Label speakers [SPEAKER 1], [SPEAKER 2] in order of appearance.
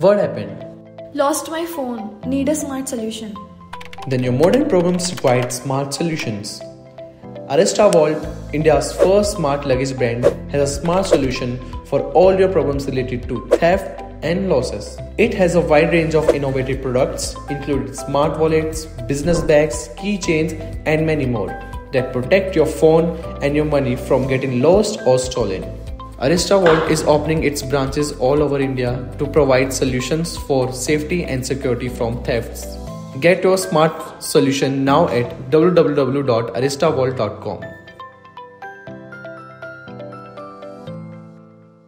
[SPEAKER 1] What happened?
[SPEAKER 2] Lost my phone. Need a smart solution.
[SPEAKER 1] Then your modern problems require smart solutions. Arista Vault, India's first smart luggage brand, has a smart solution for all your problems related to theft and losses. It has a wide range of innovative products, including smart wallets, business bags, keychains, and many more that protect your phone and your money from getting lost or stolen. Arista Vault is opening its branches all over India to provide solutions for safety and security from thefts. Get your smart solution now at www.aristavault.com.